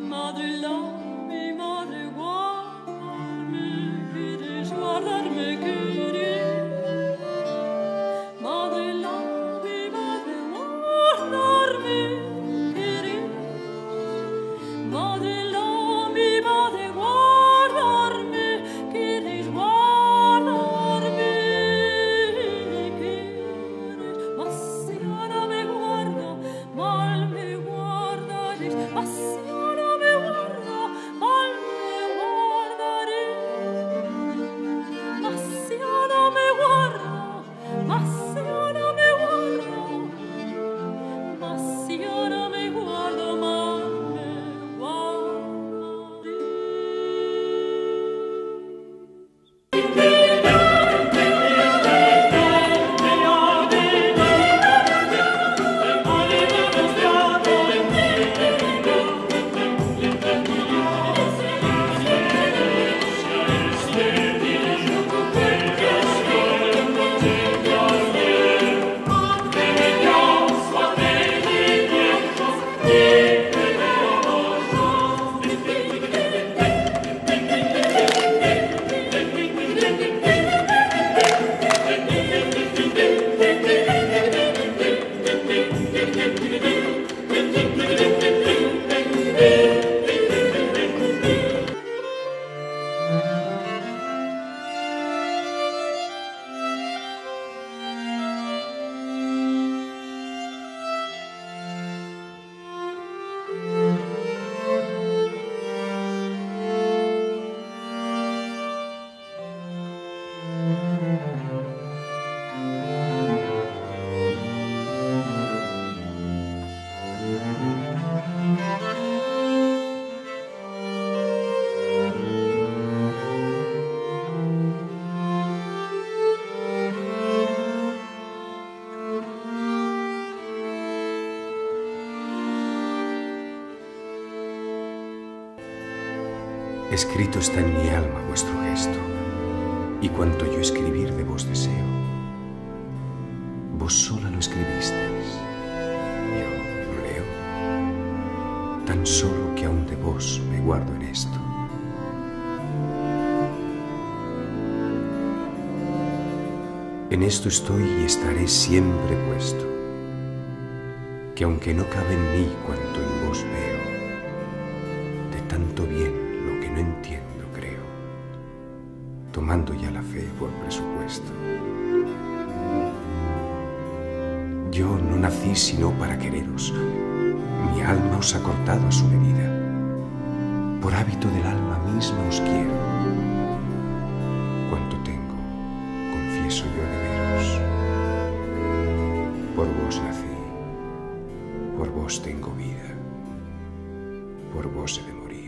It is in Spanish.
Mother love. I. Escrito está en mi alma vuestro gesto, y cuanto yo escribir de vos deseo. Vos sola lo escribisteis, yo lo leo, tan solo que aún de vos me guardo en esto. En esto estoy y estaré siempre puesto, que aunque no cabe en mí cuanto en vos veo, de tanto bien no entiendo creo, tomando ya la fe por presupuesto. Yo no nací sino para quereros, mi alma os ha cortado a su medida, por hábito del alma misma os quiero, cuanto tengo, confieso yo de veros, por vos nací, por vos tengo vida, por vos he de morir.